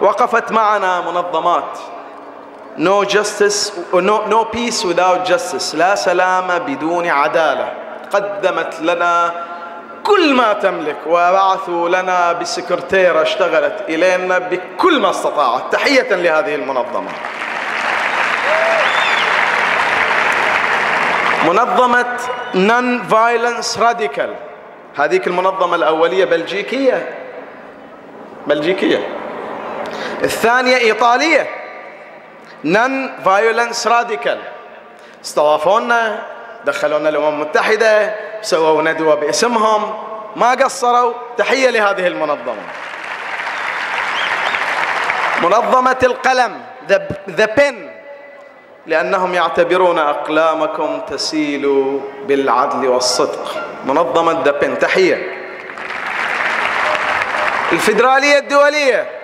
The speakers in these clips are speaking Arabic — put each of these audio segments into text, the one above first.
وقفت معنا منظمات. No justice no, no peace without justice. لا سلام بدون عدالة. قدمت لنا كل ما تملك وبعثوا لنا بسكرتيرة اشتغلت إلينا بكل ما استطاعت. تحية لهذه المنظمة. منظمة Nonviolence Radical هذيك المنظمة الأولية بلجيكية. بلجيكية. الثانية إيطالية. Nonviolence Radical استضافونا دخلونا الأمم المتحدة سووا ندوة باسمهم. ما قصروا. تحية لهذه المنظمة. منظمة القلم the PEN لأنهم يعتبرون أقلامكم تسيل بالعدل والصدق. منظمة the PEN تحية. الفدرالية الدولية.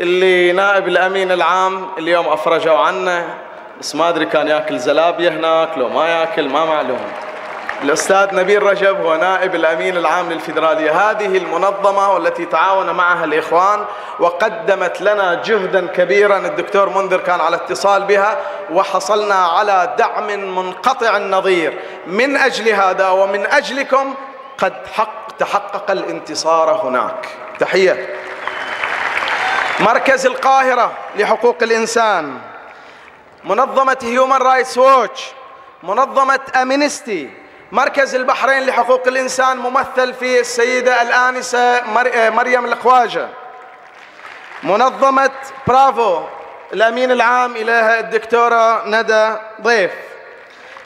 اللي نائب الأمين العام اليوم أفرجوا عنه بس ما أدري كان ياكل زلابية هناك لو ما ياكل ما معلوم. الأستاذ نبيل رجب هو نائب الأمين العام للفدرالية هذه المنظمة والتي تعاون معها الإخوان وقدمت لنا جهدا كبيرا الدكتور منذر كان على اتصال بها وحصلنا على دعم منقطع النظير. من أجل هذا ومن أجلكم قد حق تحقق الانتصار هناك. تحية. مركز القاهرة لحقوق الإنسان. منظمة Human Rights Watch منظمة Amnesty مركز البحرين لحقوق الإنسان ممثل في السيدة الآنسة مريم الخواجة. منظمة برافو الأمين العام إليها الدكتورة ندى ضيف.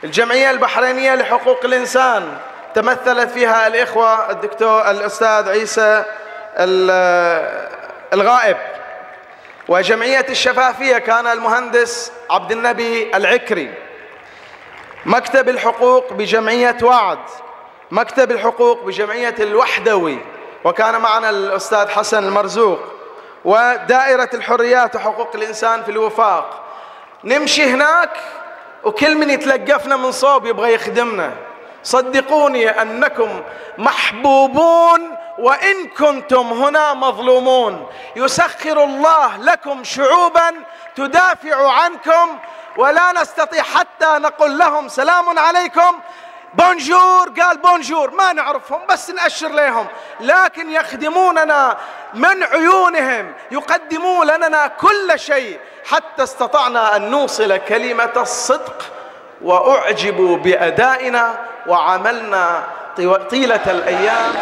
الجمعية البحرينية لحقوق الإنسان تمثلت فيها الإخوة الدكتور الأستاذ عيسى الغائب. وجمعية الشفافية كان المهندس عبد النبي العكري. مكتب الحقوق بجمعية وعد. مكتب الحقوق بجمعية الوحدوي. وكان معنا الأستاذ حسن المرزوق. ودائرة الحريات وحقوق الإنسان في الوفاق. نمشي هناك وكل من يتلقفنا من صوب يبغى يخدمنا. صدقوني أنكم محبوبون وإن كنتم هنا مظلومون. يسخر الله لكم شعوبا تدافع عنكم ولا نستطيع حتى نقول لهم سلام عليكم. بونجور قال بونجور ما نعرفهم بس نأشر لهم. لكن يخدموننا من عيونهم يقدمون لنا كل شيء. حتى استطعنا أن نوصل كلمة الصدق وأعجبوا بأدائنا. وعملنا طيلة الأيام.